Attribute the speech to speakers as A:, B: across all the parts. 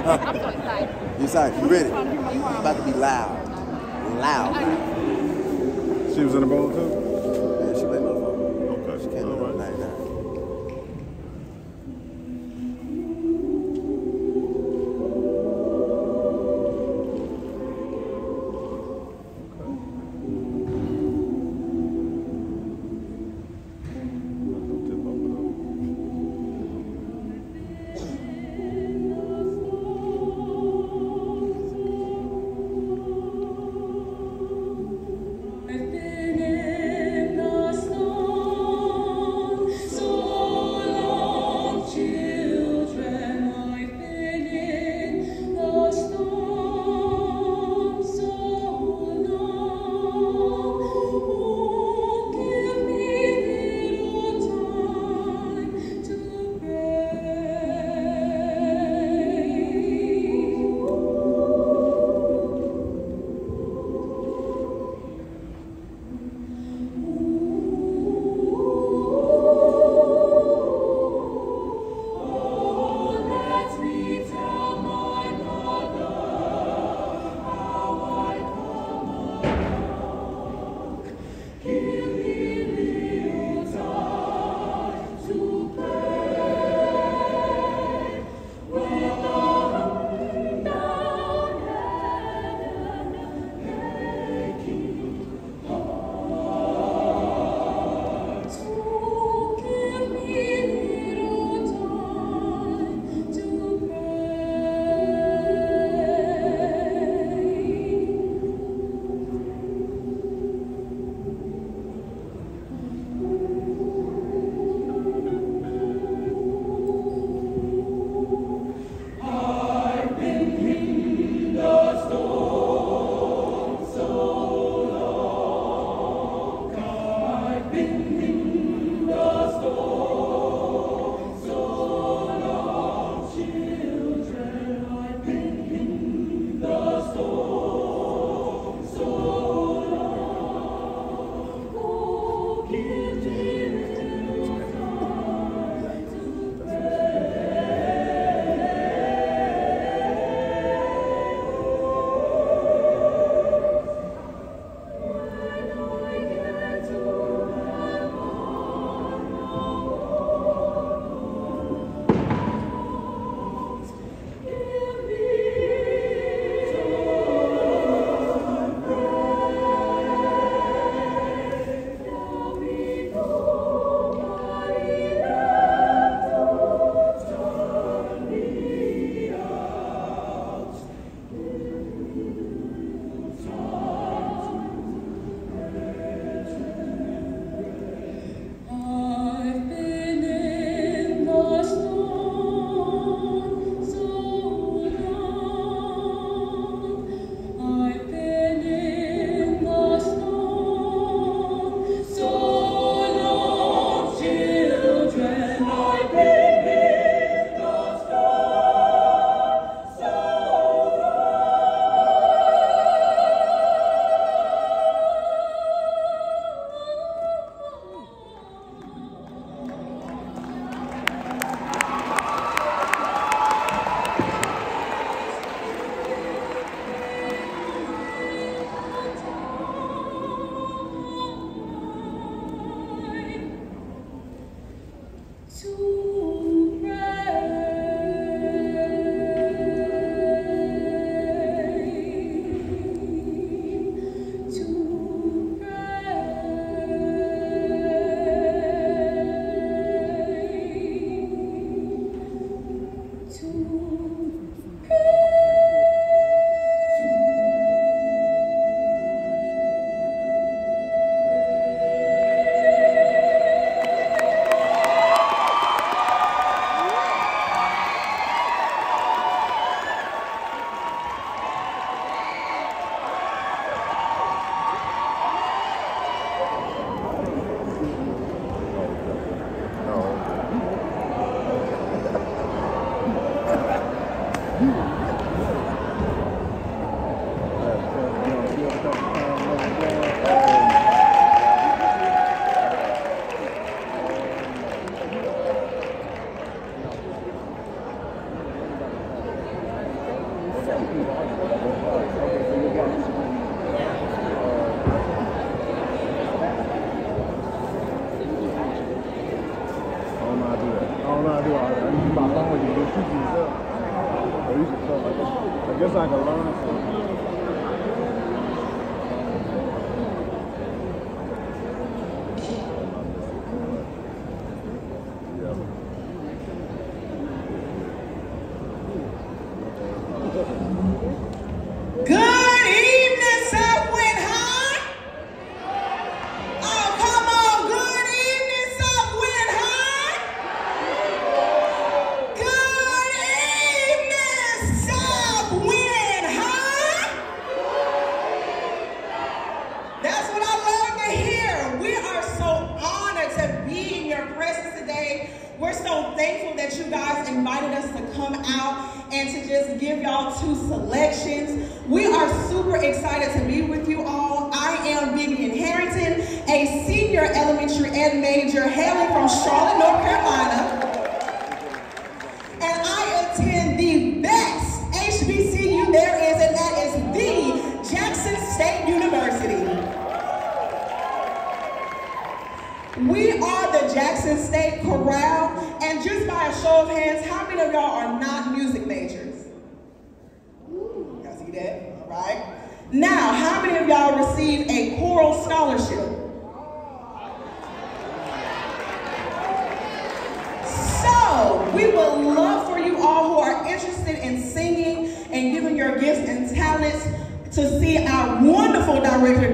A: Huh?
B: you excited? You ready? About to be loud. Loud.
C: She was in the bowl too?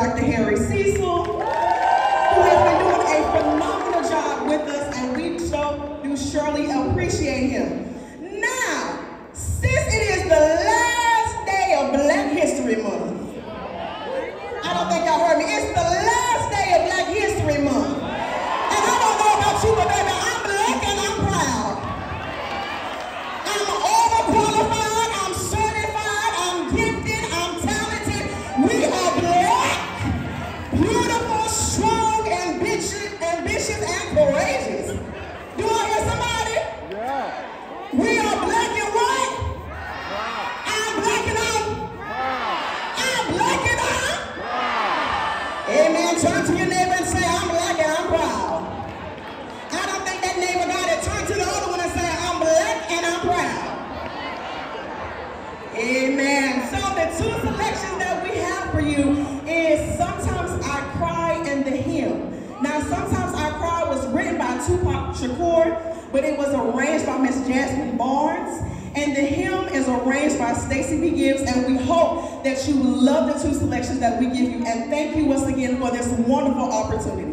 A: Dr. Harry by Stacey V. Gibbs, and we hope that you love the two selections that we give you. And thank you once again for this wonderful opportunity.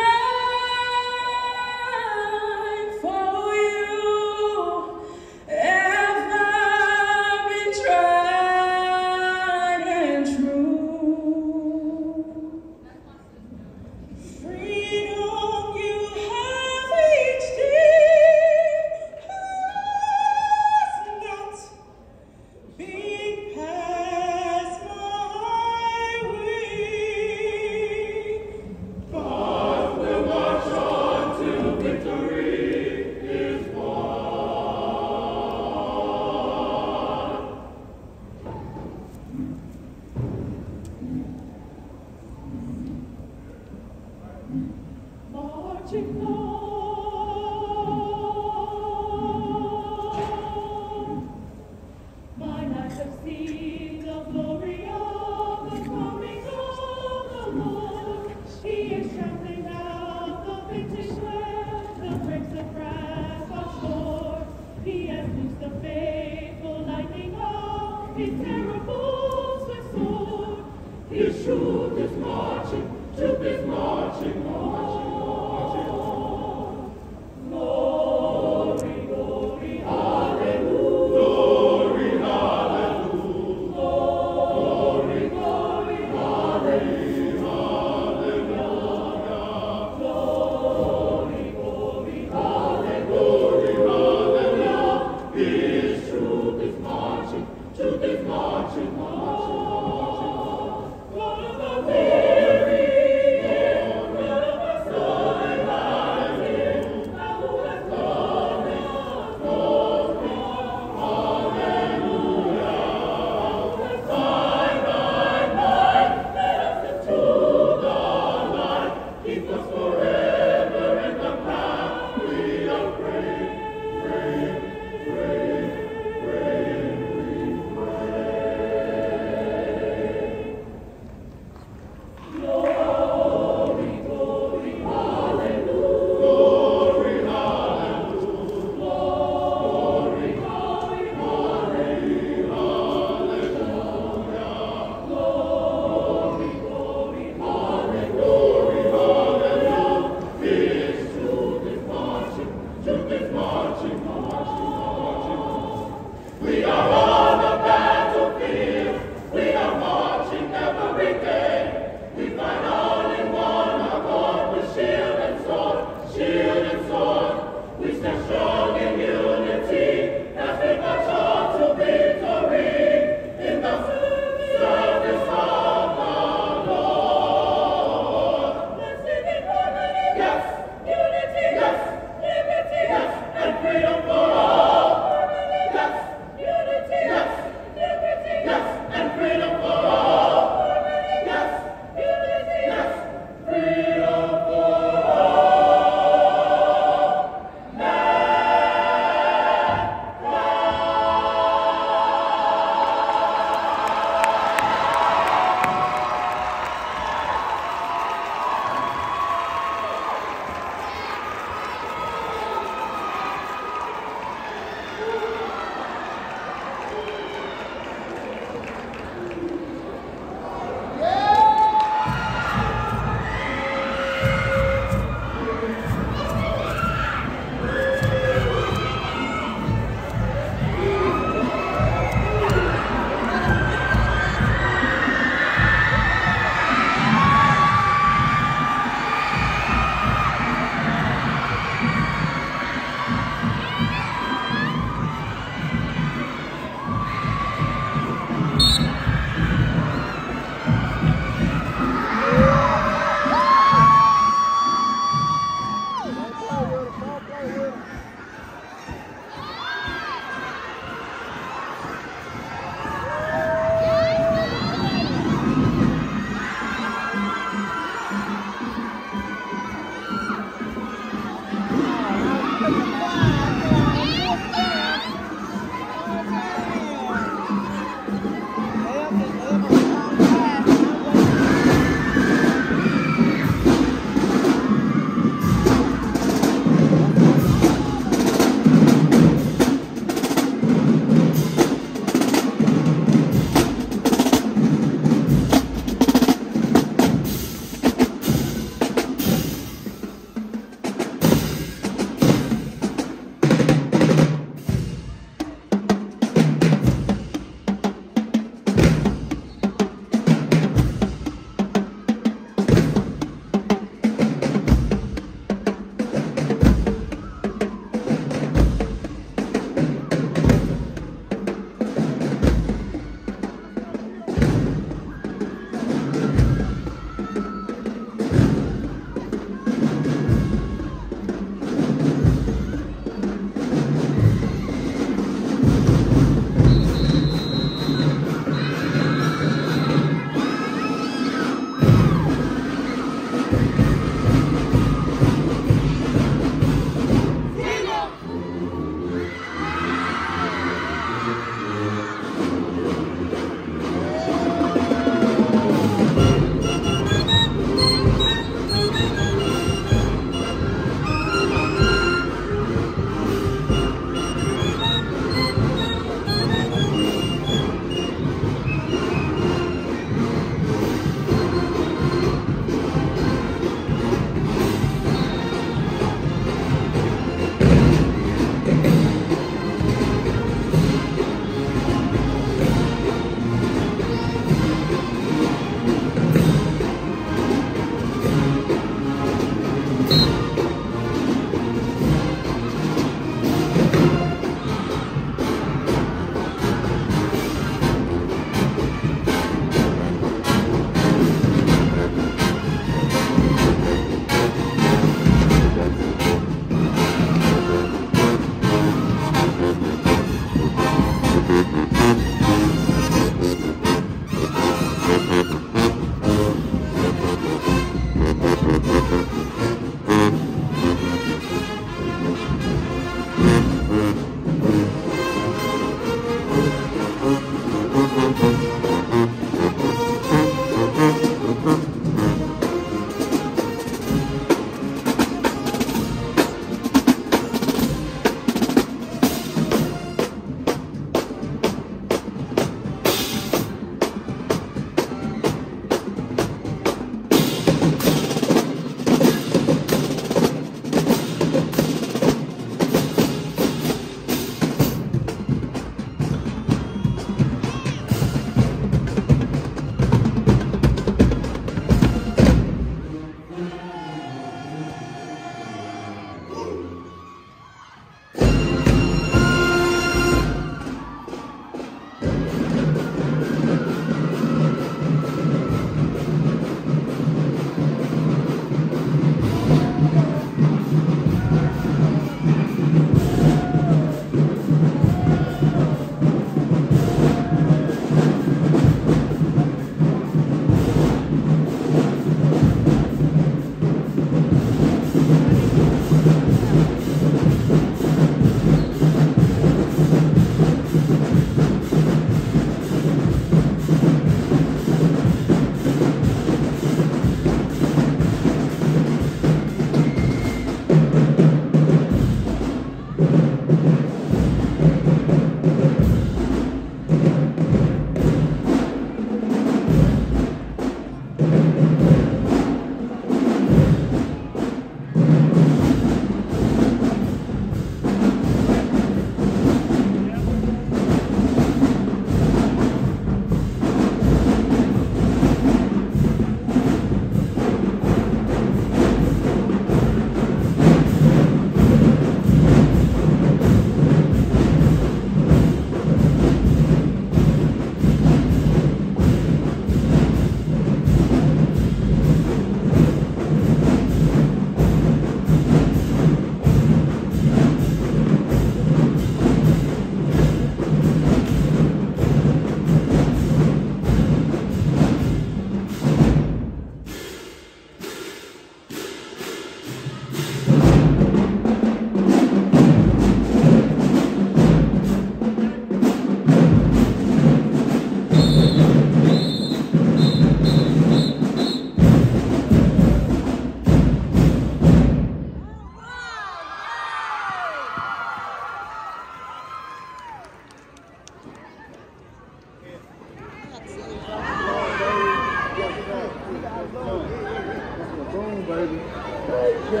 B: We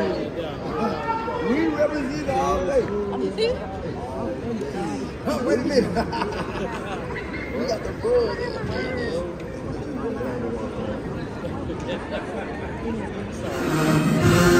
B: represent all day. Oh, wait a minute. we got the buzz in the man.